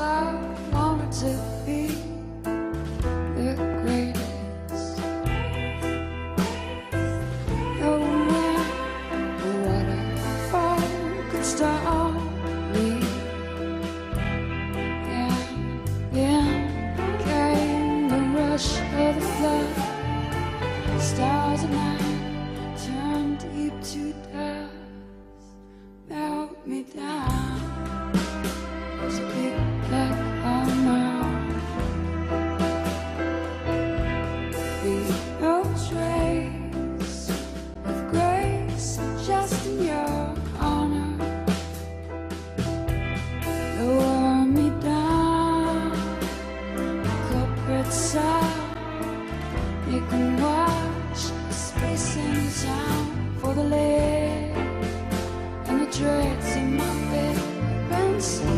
I wanted to be the greatest. No could stop me. And in came the rush of the corporate. You can watch the space in town for the lead and the dreads in my bed.